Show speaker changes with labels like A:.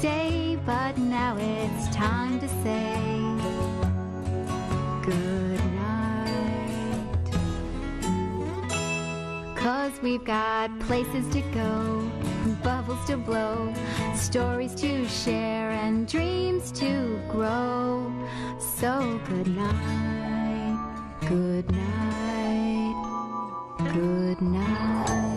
A: Day, but now it's time to say good night. Cause we've got places to go, bubbles to blow, stories to share, and dreams to grow. So good night, good night, good night.